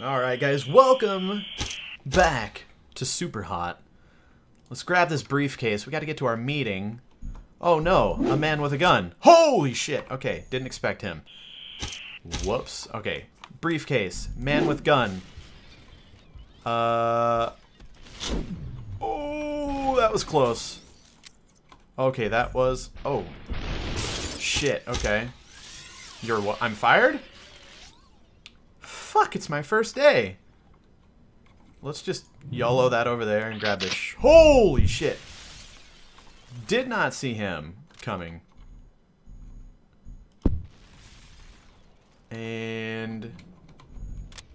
Alright guys, welcome back to Super Hot. Let's grab this briefcase. We gotta get to our meeting. Oh no, a man with a gun. Holy shit! Okay, didn't expect him. Whoops. Okay, briefcase, man with gun. Uh... Oh, that was close. Okay, that was... Oh. Shit, okay. You're what? I'm fired? Fuck, it's my first day. Let's just YOLO that over there and grab this. Holy shit. Did not see him coming. And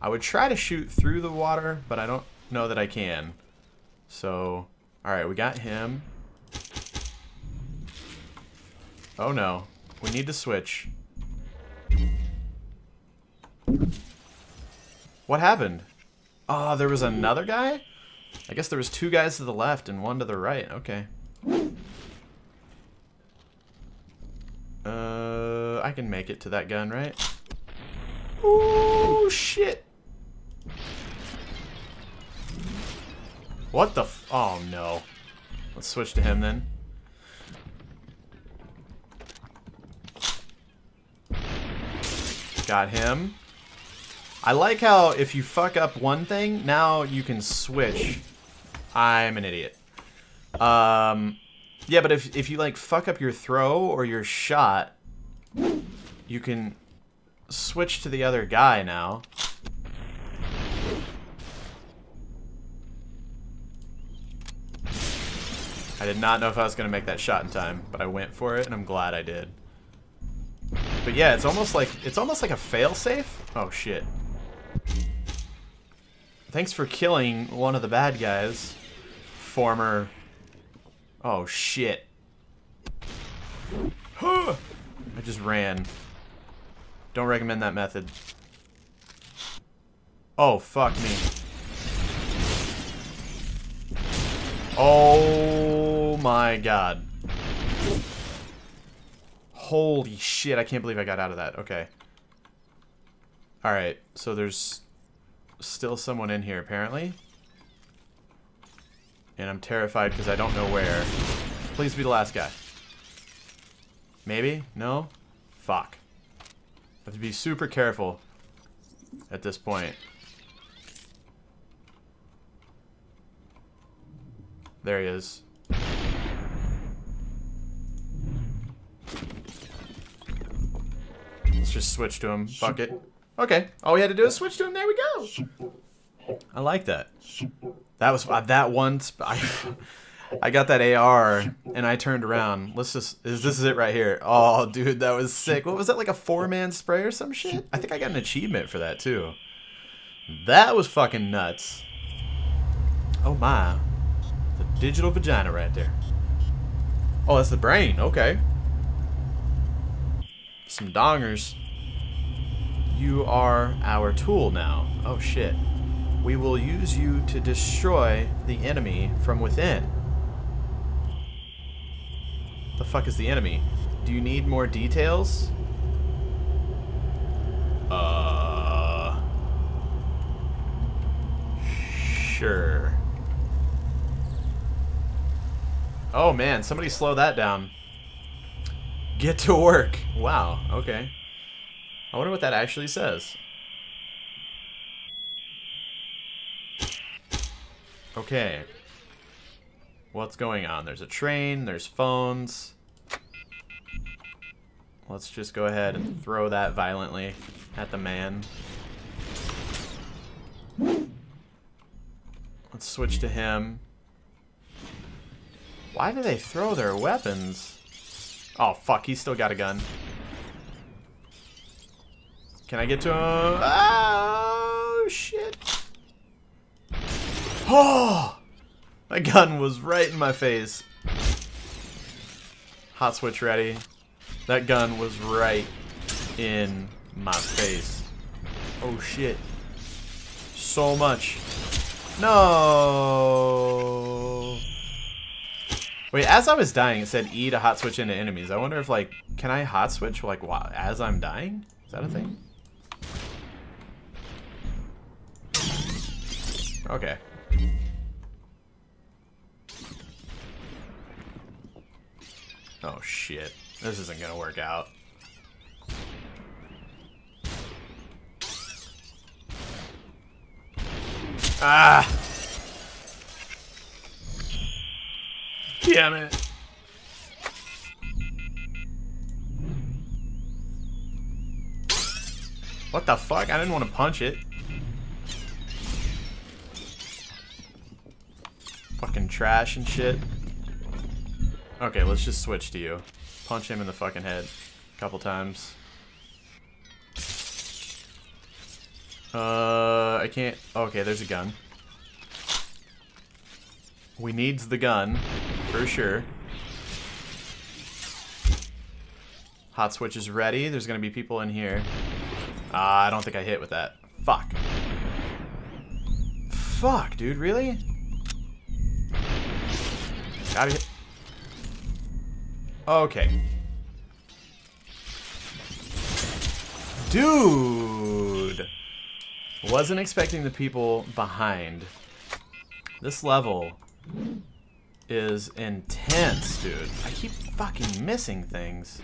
I would try to shoot through the water, but I don't know that I can. So, alright, we got him. Oh no. We need to switch. What happened? Oh, there was another guy? I guess there was two guys to the left and one to the right. Okay. Uh, I can make it to that gun, right? Oh, shit. What the Oh, no. Let's switch to him then. Got him. I like how if you fuck up one thing, now you can switch. I'm an idiot. Um, yeah, but if, if you like fuck up your throw or your shot, you can switch to the other guy now. I did not know if I was going to make that shot in time, but I went for it, and I'm glad I did. But yeah, it's almost like it's almost like a failsafe. Oh shit. Thanks for killing one of the bad guys. Former... Oh, shit. I just ran. Don't recommend that method. Oh, fuck me. Oh my god. Holy shit, I can't believe I got out of that. Okay. Alright, so there's still someone in here, apparently. And I'm terrified because I don't know where. Please be the last guy. Maybe? No? Fuck. I have to be super careful at this point. There he is. Let's just switch to him. Fuck it. Okay. All we had to do is switch to him. There we go. I like that. That was uh, that once. I, I got that AR and I turned around. Let's just is this is it right here? Oh, dude, that was sick. What was that like a four man spray or some shit? I think I got an achievement for that too. That was fucking nuts. Oh my, the digital vagina right there. Oh, that's the brain. Okay. Some dongers. You are our tool now. Oh shit. We will use you to destroy the enemy from within. The fuck is the enemy? Do you need more details? Uh... Sure. Oh man, somebody slow that down. Get to work. Wow, okay. I wonder what that actually says. Okay. What's going on? There's a train, there's phones. Let's just go ahead and throw that violently at the man. Let's switch to him. Why do they throw their weapons? Oh, fuck, he's still got a gun. Can I get to him? Oh, shit. Oh! My gun was right in my face. Hot switch ready. That gun was right in my face. Oh shit. So much. No. Wait, as I was dying, it said E to hot switch into enemies. I wonder if, like, can I hot switch, like, while, as I'm dying? Is that a thing? Okay. Oh shit. This isn't gonna work out. Ah! Damn it. What the fuck? I didn't want to punch it. Fucking trash and shit. Okay, let's just switch to you. Punch him in the fucking head a couple times. Uh, I can't... Okay, there's a gun. We needs the gun, for sure. Hot switch is ready. There's gonna be people in here. Uh, I don't think I hit with that. Fuck. Fuck, dude, really? Okay. Dude! Wasn't expecting the people behind. This level is intense, dude. I keep fucking missing things.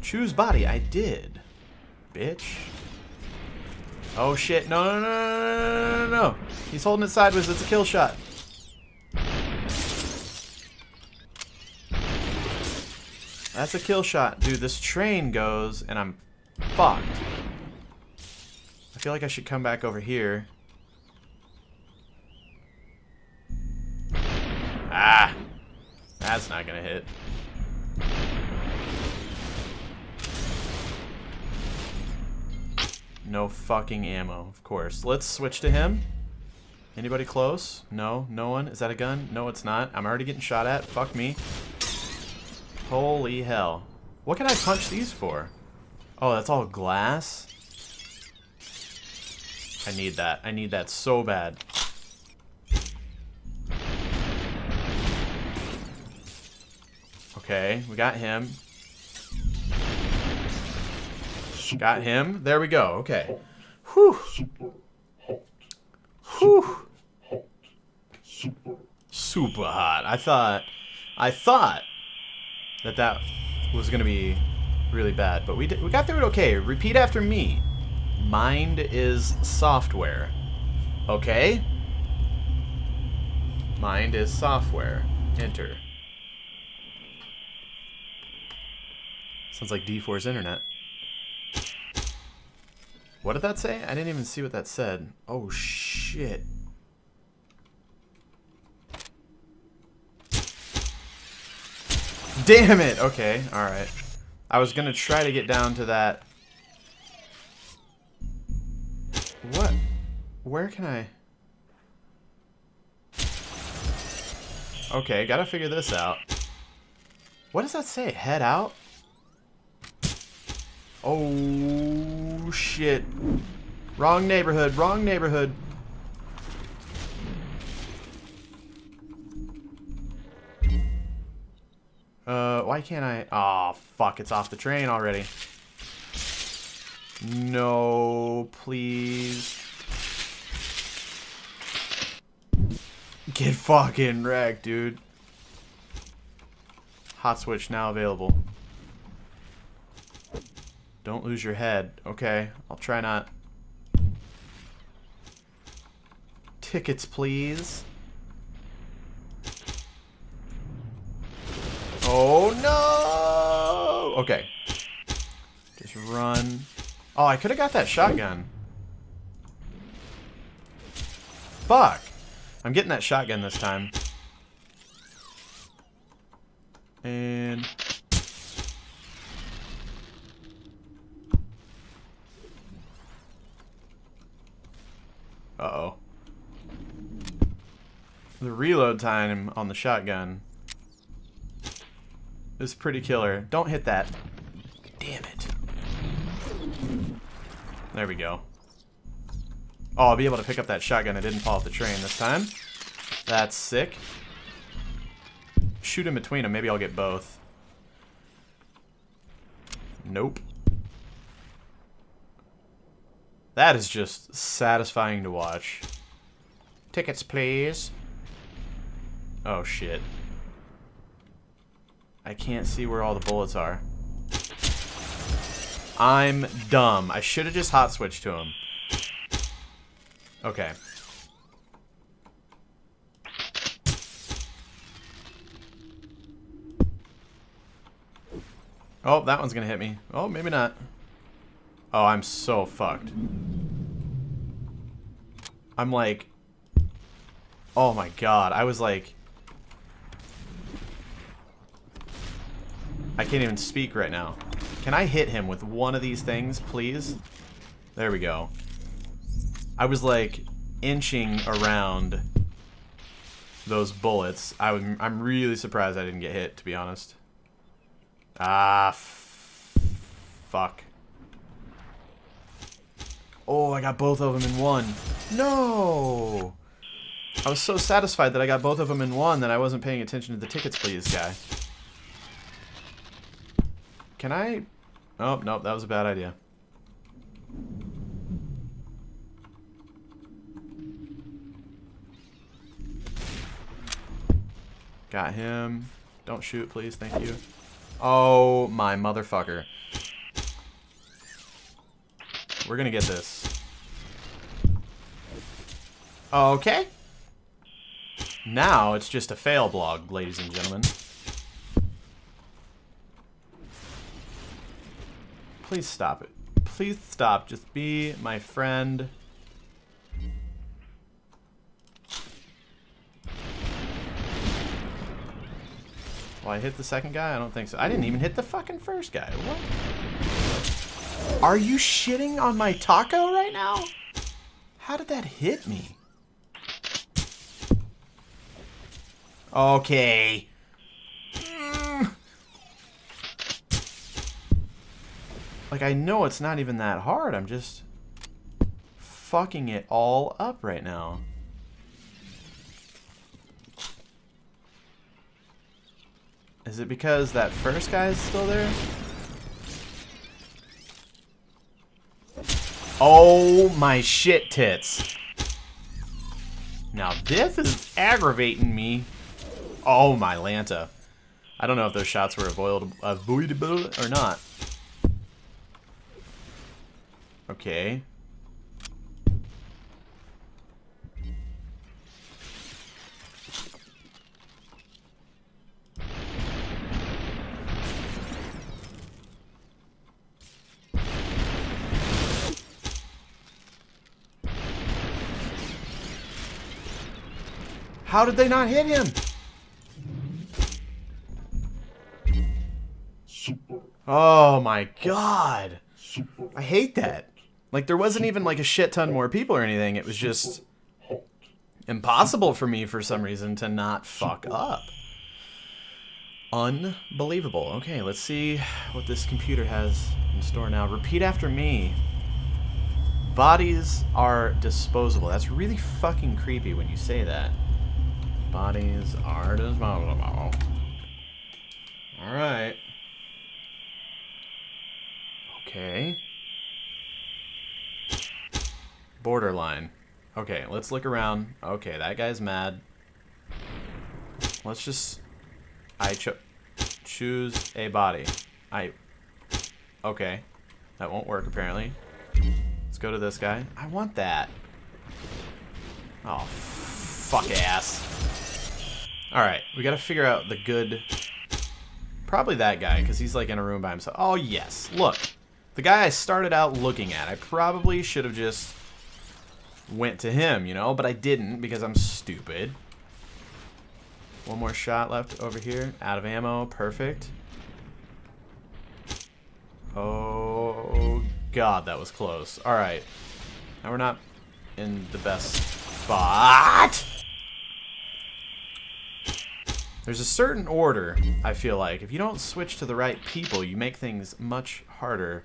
Choose body, I did. Bitch. Oh shit, no, no, no, no, no, no, no. He's holding it sideways, it's a kill shot. That's a kill shot. Dude, this train goes, and I'm fucked. I feel like I should come back over here. Ah! That's not gonna hit. No fucking ammo, of course. Let's switch to him. Anybody close? No? No one? Is that a gun? No, it's not. I'm already getting shot at. Fuck me. Holy hell. What can I punch these for? Oh, that's all glass? I need that. I need that so bad. Okay, we got him. Got him. There we go. Okay. Whew. Whew. Super hot. I thought... I thought that that was going to be really bad, but we, did, we got through it okay. Repeat after me. Mind is software. Okay? Mind is software. Enter. Sounds like D4's internet. What did that say? I didn't even see what that said. Oh, shit. Damn it! Okay, alright. I was gonna try to get down to that... What? Where can I... Okay, gotta figure this out. What does that say? Head out? Oh, shit. Wrong neighborhood, wrong neighborhood. Uh, why can't I? Oh, fuck, it's off the train already. No, please. Get fucking wrecked, dude. Hot switch now available. Don't lose your head. Okay, I'll try not. Tickets, please. Oh, no! Okay. Just run. Oh, I could have got that shotgun. Fuck. I'm getting that shotgun this time. And... Uh-oh. The reload time on the shotgun is pretty killer. Don't hit that. Damn it. There we go. Oh, I'll be able to pick up that shotgun. I didn't fall off the train this time. That's sick. Shoot in between them. Maybe I'll get both. Nope. That is just satisfying to watch. Tickets, please. Oh, shit. I can't see where all the bullets are. I'm dumb. I should have just hot switched to him. Okay. Oh, that one's gonna hit me. Oh, maybe not. Oh, I'm so fucked. I'm like... Oh my god, I was like... I can't even speak right now. Can I hit him with one of these things, please? There we go. I was like inching around those bullets. I was, I'm really surprised I didn't get hit, to be honest. Ah, fuck. Oh, I got both of them in one. No! I was so satisfied that I got both of them in one that I wasn't paying attention to the tickets please guy. Can I... Oh, nope, that was a bad idea. Got him. Don't shoot, please. Thank you. Oh, my motherfucker. We're gonna get this. Okay. Now it's just a fail blog, ladies and gentlemen. Please stop it. Please stop. Just be my friend. Well, I hit the second guy? I don't think so. I didn't even hit the fucking first guy. What? Are you shitting on my taco right now? How did that hit me? Okay. Like, I know it's not even that hard. I'm just fucking it all up right now. Is it because that first guy is still there? Oh my shit tits. Now this is aggravating me. Oh my Lanta. I don't know if those shots were avoidable or not. Okay. How did they not hit him? Oh my god. I hate that. Like there wasn't even like a shit ton more people or anything. It was just impossible for me for some reason to not fuck up. Unbelievable. Okay, let's see what this computer has in store now. Repeat after me. Bodies are disposable. That's really fucking creepy when you say that. Bodies are disposable. Alright. Okay. Borderline. Okay, let's look around. Okay, that guy's mad. Let's just... I cho choose a body. I... Okay. That won't work, apparently. Let's go to this guy. I want that. Oh, fuck ass. Alright, we gotta figure out the good... Probably that guy, because he's like in a room by himself. Oh, yes. Look. The guy I started out looking at. I probably should have just went to him, you know? But I didn't because I'm stupid. One more shot left over here. Out of ammo. Perfect. Oh, God, that was close. Alright. Now we're not in the best spot. There's a certain order, I feel like. If you don't switch to the right people, you make things much harder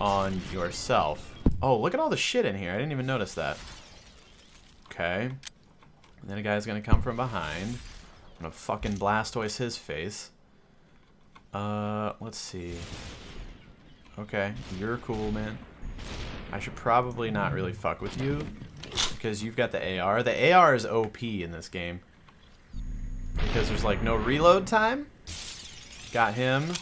on yourself. Oh, look at all the shit in here. I didn't even notice that. Okay. And then a guy's gonna come from behind. I'm gonna fucking Blastoise his face. Uh, let's see. Okay, you're cool, man. I should probably not really fuck with you because you've got the AR. The AR is OP in this game because there's like no reload time. Got him.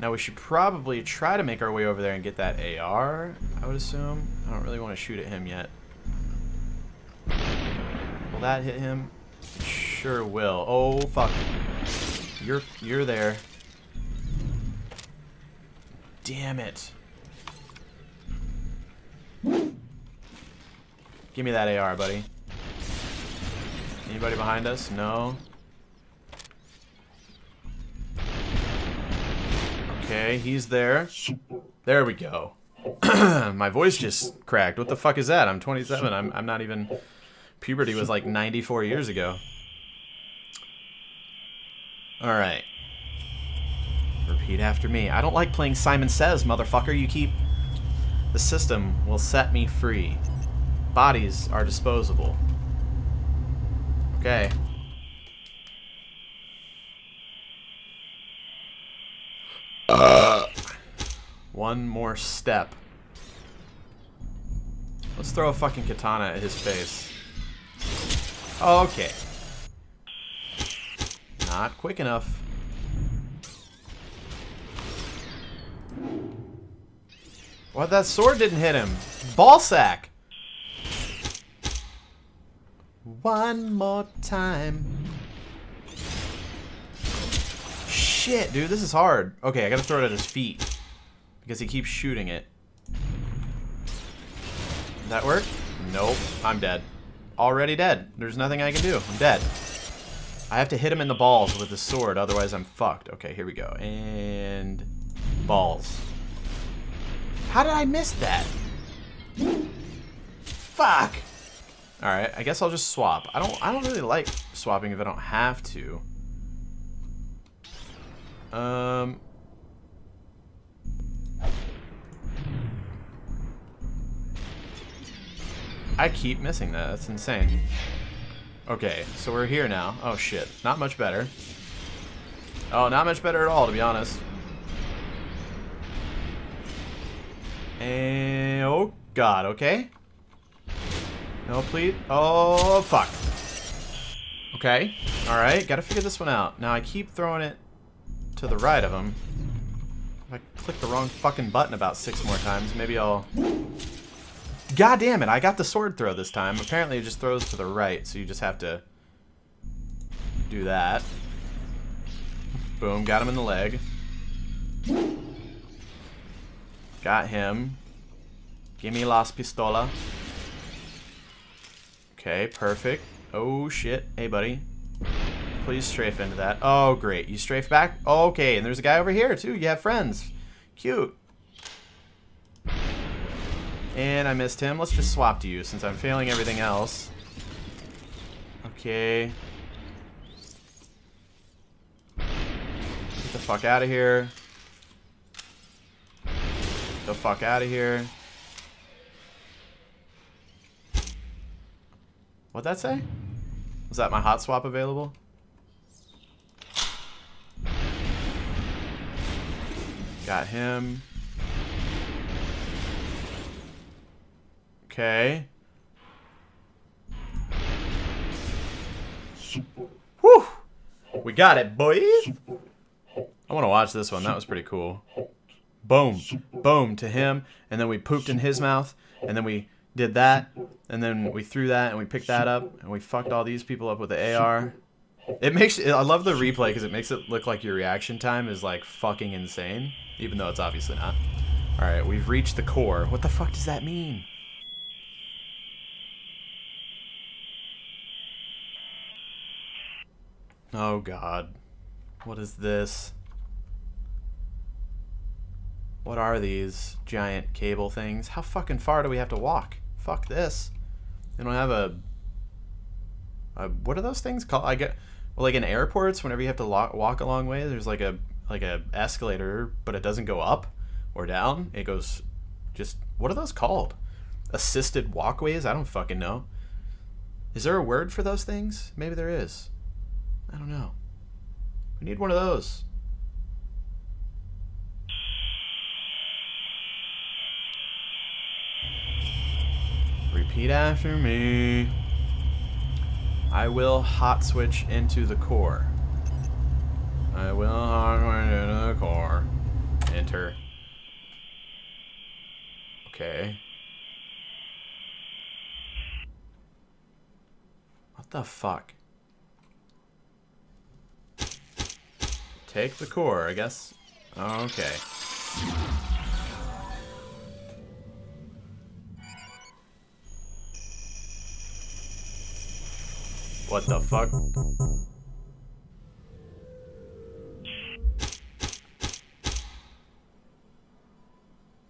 Now we should probably try to make our way over there and get that AR, I would assume. I don't really want to shoot at him yet. Will that hit him? It sure will. Oh, fuck. You're, you're there. Damn it. Give me that AR, buddy. Anybody behind us? No. Okay, he's there. There we go. My voice just cracked. What the fuck is that? I'm 27. I'm, I'm not even... Puberty was like 94 years ago. Alright. Repeat after me. I don't like playing Simon Says, motherfucker. You keep... The system will set me free. Bodies are disposable. Okay. Uh. One more step. Let's throw a fucking katana at his face. Okay. Not quick enough. What? That sword didn't hit him. Ball sack. One more time. Shit, dude, this is hard. Okay, I gotta throw it at his feet. Because he keeps shooting it. Did that work? Nope, I'm dead. Already dead. There's nothing I can do. I'm dead. I have to hit him in the balls with the sword, otherwise I'm fucked. Okay, here we go. And... Balls. How did I miss that? Fuck! Alright, I guess I'll just swap. I don't I don't really like swapping if I don't have to. Um I keep missing that. That's insane. Okay, so we're here now. Oh shit. Not much better. Oh, not much better at all, to be honest. And oh god, okay. No, please. Oh, fuck. Okay. Alright, gotta figure this one out. Now, I keep throwing it to the right of him. If I click the wrong fucking button about six more times, maybe I'll... God damn it, I got the sword throw this time. Apparently it just throws to the right, so you just have to do that. Boom, got him in the leg. Got him. Gimme Las Pistola. Okay, perfect. Oh, shit. Hey, buddy. Please strafe into that. Oh, great. You strafe back? Okay, and there's a guy over here, too. You have friends. Cute. And I missed him. Let's just swap to you since I'm failing everything else. Okay. Get the fuck out of here. The fuck out of here. What'd that say? Was that my hot swap available? Got him. Okay. Whew! We got it, boys! I want to watch this one. That was pretty cool. Boom. Boom to him. And then we pooped in his mouth. And then we did that, and then we threw that, and we picked that up, and we fucked all these people up with the AR. It makes I love the replay because it makes it look like your reaction time is like fucking insane, even though it's obviously not. All right, we've reached the core. What the fuck does that mean? Oh god. What is this? What are these giant cable things? How fucking far do we have to walk? fuck this. They don't have a, a what are those things called? I get well, like in airports, whenever you have to walk a long way, there's like a like a escalator, but it doesn't go up or down. It goes just what are those called? Assisted walkways? I don't fucking know. Is there a word for those things? Maybe there is. I don't know. We need one of those. Repeat after me. I will hot switch into the core. I will hot switch into the core. Enter. Okay. What the fuck? Take the core, I guess. Okay. What the fuck?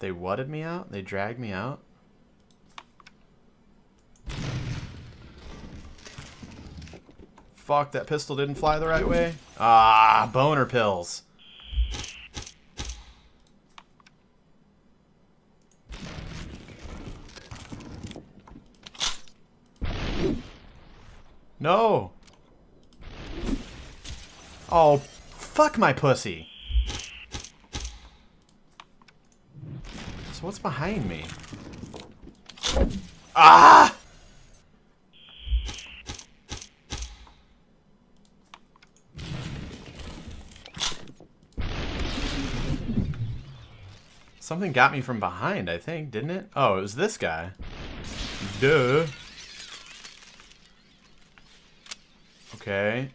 They whatted me out? They dragged me out? Fuck, that pistol didn't fly the right way. Ah, boner pills. No. Oh, fuck my pussy. So what's behind me? Ah! Something got me from behind, I think, didn't it? Oh, it was this guy. Duh. Okay.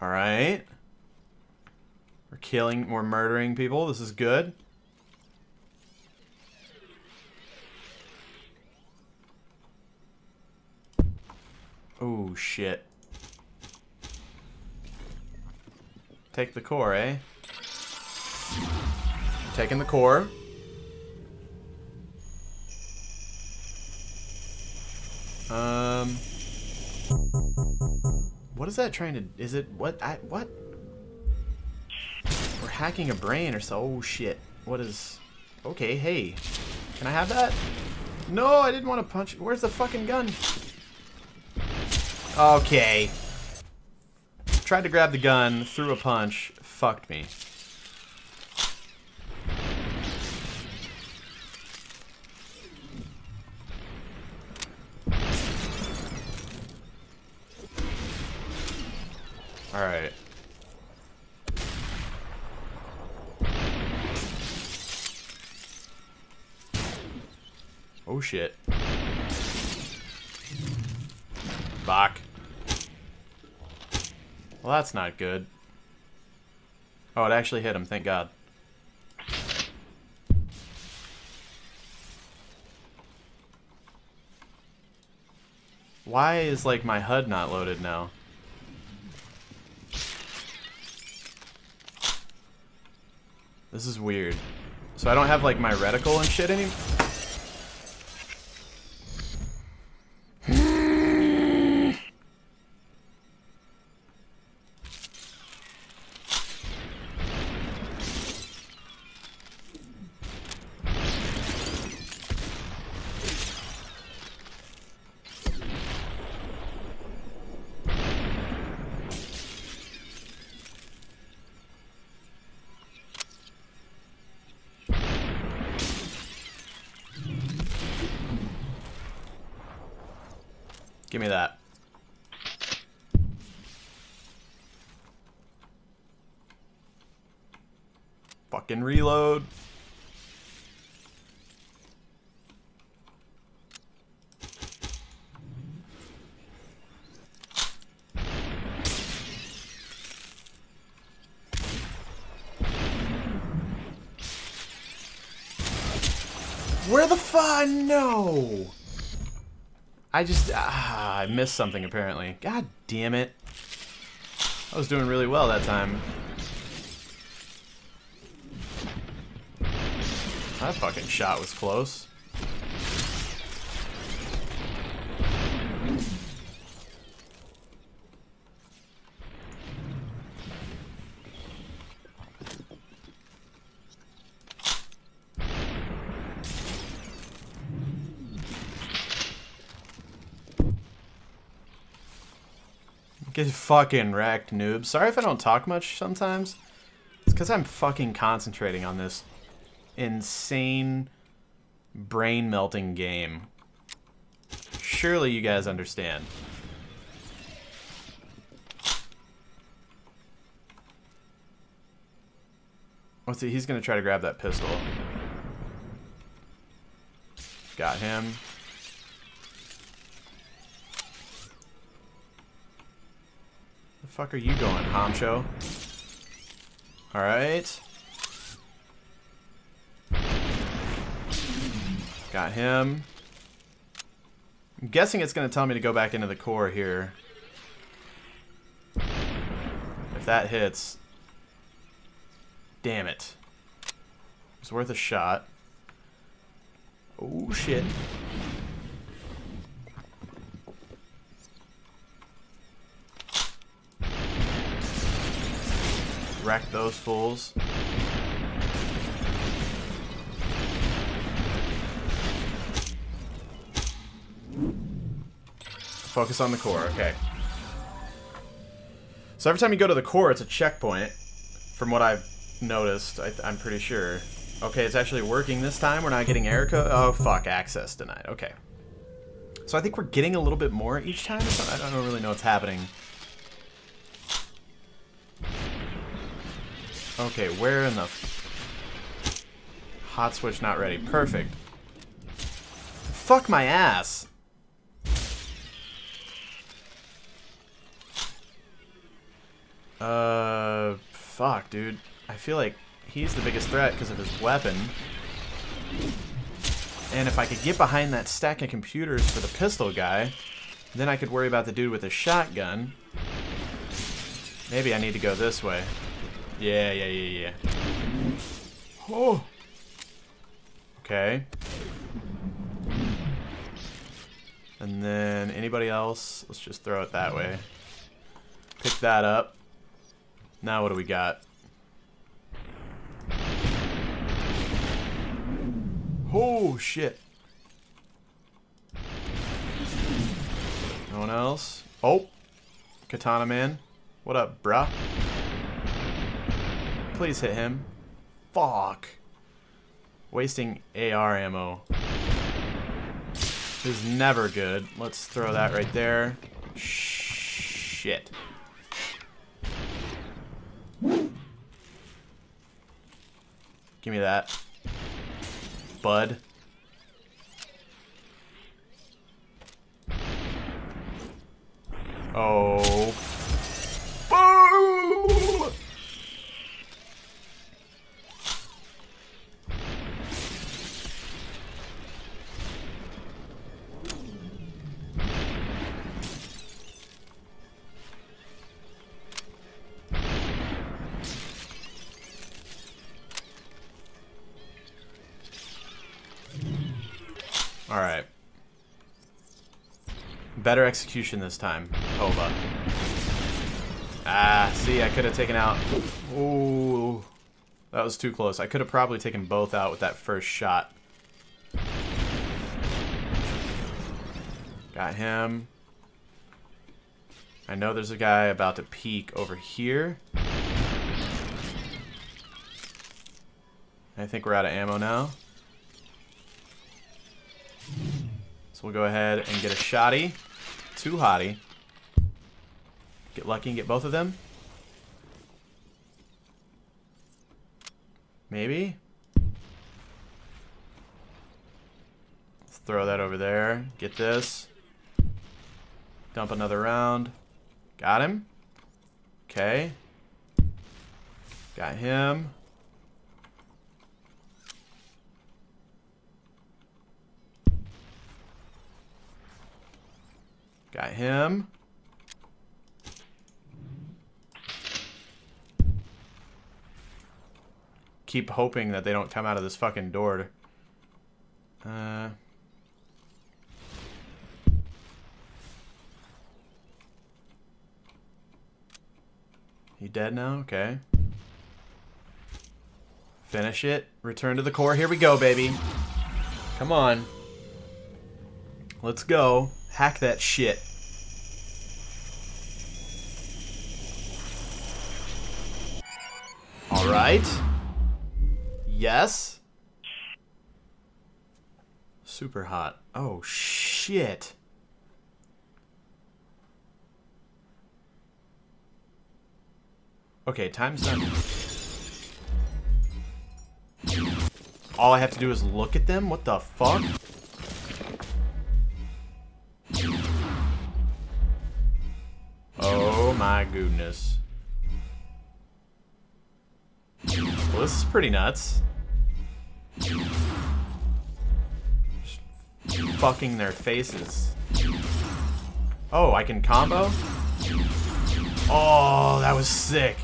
Alright. We're killing, we're murdering people. This is good. Oh, shit. Take the core, eh? Taking the core. Um, what is that trying to? Is it what? I what? We're hacking a brain or so. Oh shit! What is? Okay, hey, can I have that? No, I didn't want to punch. Where's the fucking gun? Okay. Tried to grab the gun, threw a punch, fucked me. Shit. Bach. Well, that's not good. Oh, it actually hit him, thank god. Why is, like, my HUD not loaded now? This is weird. So I don't have like my reticle and shit anymore? Give me that. Fucking reload. Where the fuck? No! I just, ah, I missed something apparently. God damn it. I was doing really well that time. That fucking shot was close. Get fucking wrecked, noob. Sorry if I don't talk much sometimes. It's because I'm fucking concentrating on this insane brain melting game. Surely you guys understand. What's he? He's gonna try to grab that pistol. Got him. Fuck are you going, Homcho? Alright. Got him. I'm guessing it's going to tell me to go back into the core here. If that hits... Damn it. It's worth a shot. Oh, shit. Wreck those fools. Focus on the core, okay. So every time you go to the core, it's a checkpoint, from what I've noticed, I, am pretty sure. Okay, it's actually working this time. We're not getting code. Oh, fuck. Access denied. Okay. So I think we're getting a little bit more each time. I don't really know what's happening. Okay, where in the... Hot switch not ready. Perfect. Fuck my ass. Uh, fuck, dude. I feel like he's the biggest threat because of his weapon. And if I could get behind that stack of computers for the pistol guy, then I could worry about the dude with the shotgun. Maybe I need to go this way. Yeah, yeah, yeah, yeah. Oh! Okay. And then anybody else? Let's just throw it that way. Pick that up. Now what do we got? Oh, shit. No one else? Oh! Katana Man. What up, bruh? Please hit him. Fuck. Wasting AR ammo is never good. Let's throw that right there. Shit. Give me that. Bud. Oh. Better execution this time, Hova. Ah, see, I could have taken out... Ooh. That was too close. I could have probably taken both out with that first shot. Got him. I know there's a guy about to peek over here. I think we're out of ammo now. So we'll go ahead and get a shotty. Two hottie. Get lucky and get both of them. Maybe. Let's throw that over there. Get this. Dump another round. Got him. Okay. Got him. Got him. Keep hoping that they don't come out of this fucking door. Uh... He dead now? Okay. Finish it. Return to the core. Here we go, baby. Come on. Let's go. Hack that shit. Alright. Yes. Super hot. Oh, shit. Okay, time's done. All I have to do is look at them? What the fuck? Oh my goodness. Well, this is pretty nuts. Just fucking their faces. Oh, I can combo? Oh, that was sick.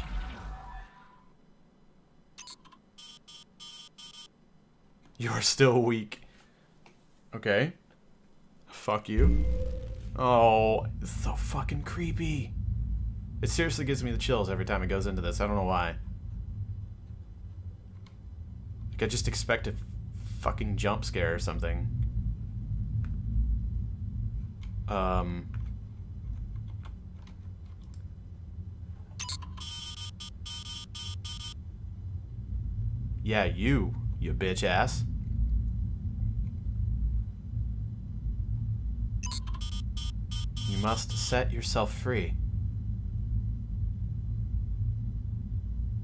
You're still weak. Okay. Fuck you. Oh, it's so fucking creepy. It seriously gives me the chills every time it goes into this. I don't know why. Like, I just expect a fucking jump scare or something. Um... Yeah, you, you bitch ass. You must set yourself free.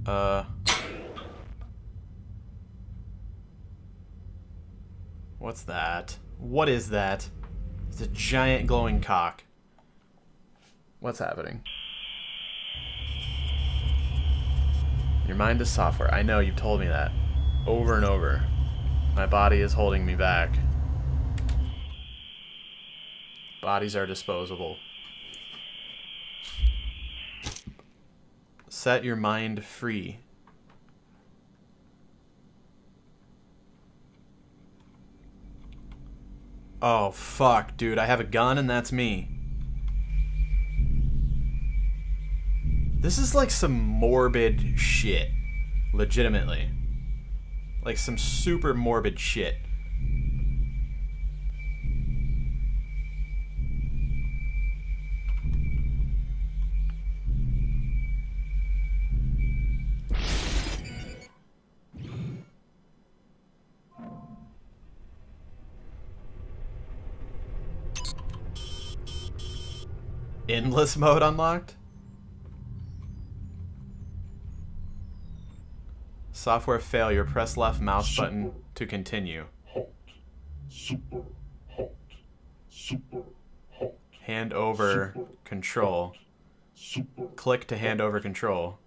Uh... What's that? What is that? It's a giant glowing cock. What's happening? Your mind is software. I know, you've told me that. Over and over. My body is holding me back. Bodies are disposable. Set your mind free. Oh, fuck, dude. I have a gun and that's me. This is like some morbid shit. Legitimately. Like some super morbid shit. Endless mode unlocked? Software failure. Press left mouse super button to continue. Hot. Super hot. Super hot. Hand over super control. Super Click to hand over control.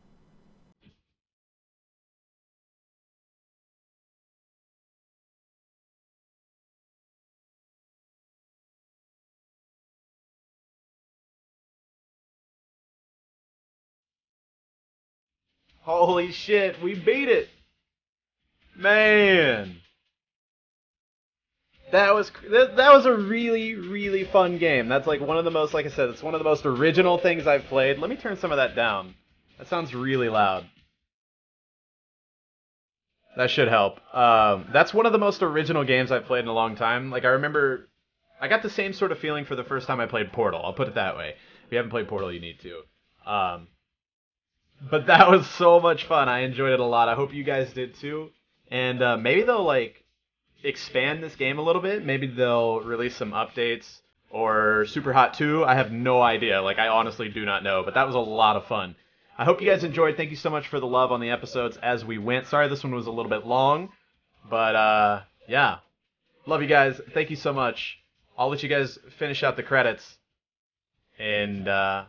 Holy shit, we beat it! Man! That was that, that was a really really fun game. That's like one of the most like I said, it's one of the most original things I've played. Let me turn some of that down. That sounds really loud. That should help. Um, that's one of the most original games I've played in a long time. Like I remember, I got the same sort of feeling for the first time I played Portal. I'll put it that way. If you haven't played Portal, you need to. Um, but that was so much fun. I enjoyed it a lot. I hope you guys did too. And uh, maybe they'll like expand this game a little bit. Maybe they'll release some updates or Super Hot 2. I have no idea. Like I honestly do not know. But that was a lot of fun. I hope you guys enjoyed. Thank you so much for the love on the episodes as we went. Sorry this one was a little bit long, but uh, yeah, love you guys. Thank you so much. I'll let you guys finish out the credits, and uh,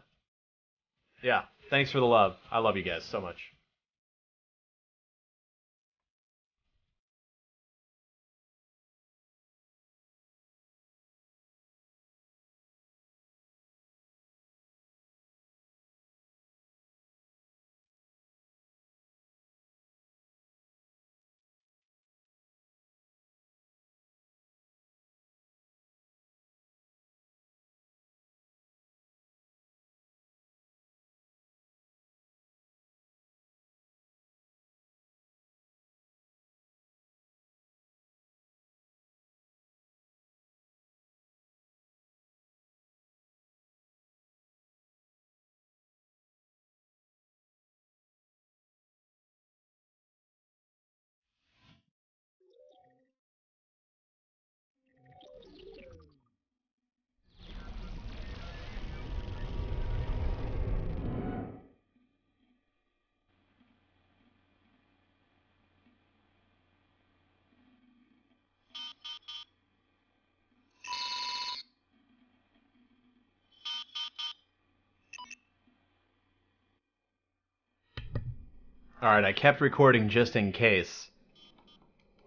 yeah. Thanks for the love. I love you guys so much. Alright, I kept recording just in case.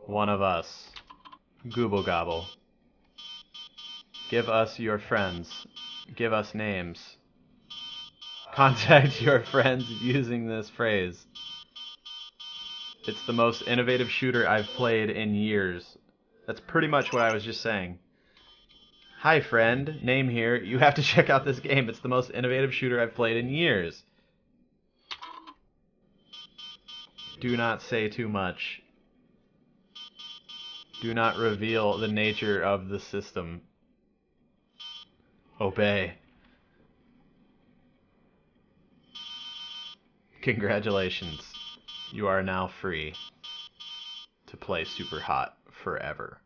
One of us. Gooble Gobble. Give us your friends. Give us names. Contact your friends using this phrase. It's the most innovative shooter I've played in years. That's pretty much what I was just saying. Hi friend, name here. You have to check out this game. It's the most innovative shooter I've played in years. Do not say too much. Do not reveal the nature of the system. Obey. Congratulations. You are now free to play Super Hot forever.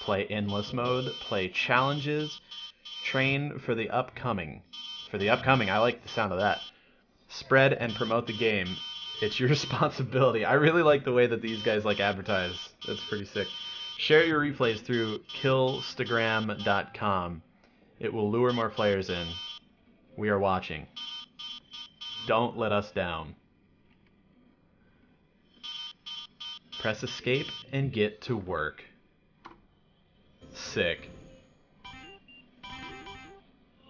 Play endless mode, play challenges, train for the upcoming. For the upcoming, I like the sound of that. Spread and promote the game it's your responsibility. I really like the way that these guys like advertise. That's pretty sick. Share your replays through killstagram.com. It will lure more players in. We are watching. Don't let us down. Press escape and get to work. Sick.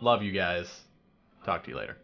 Love you guys. Talk to you later.